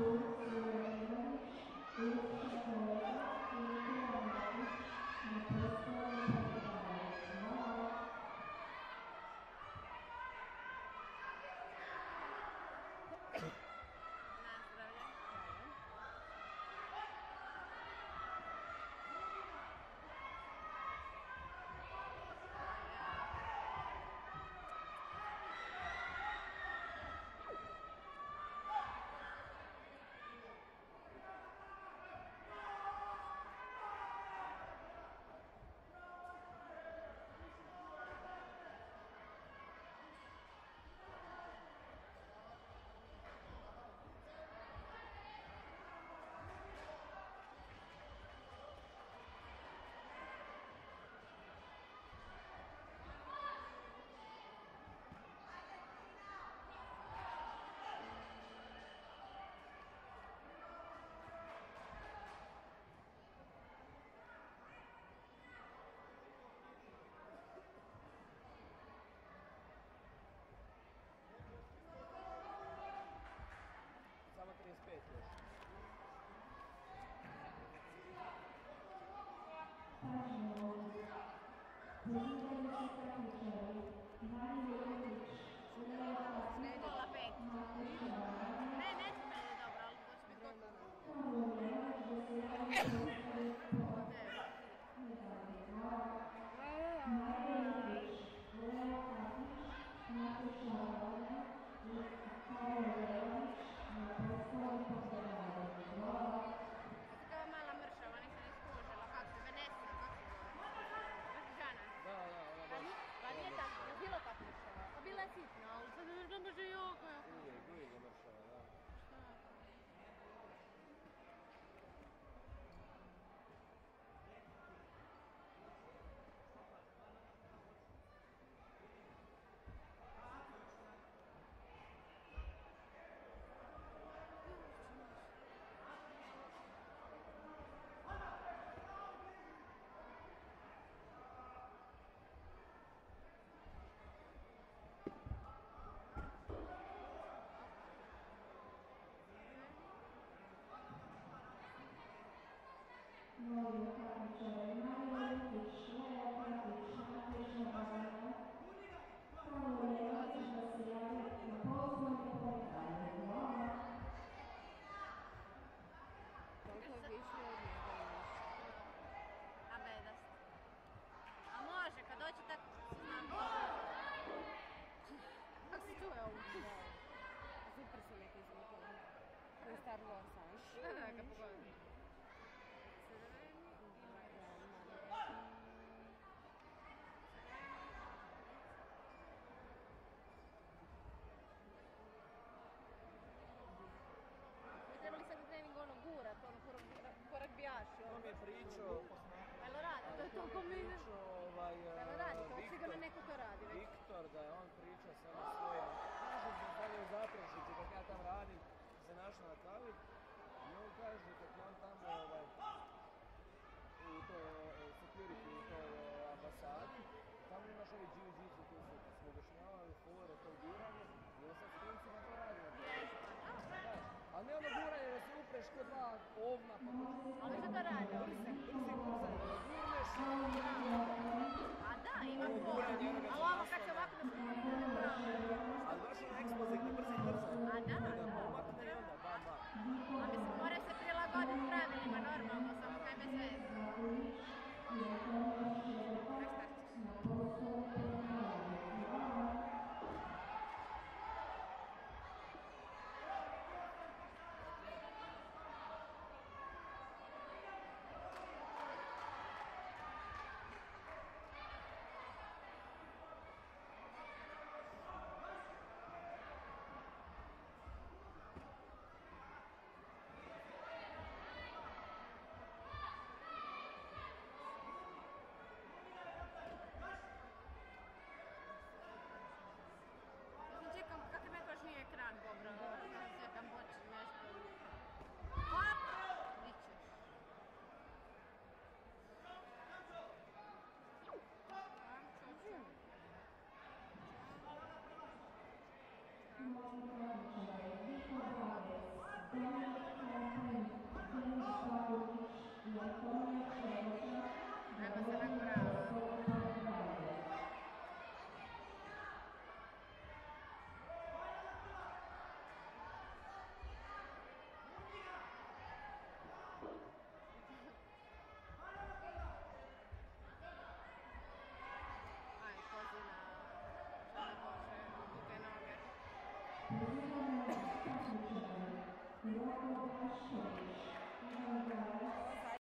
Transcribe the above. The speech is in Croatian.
Cool. Snedila pet. Super se lijepo izvukao. Kao Star Warsa. Da, da, kako tem que ser, tem que ser cruzado.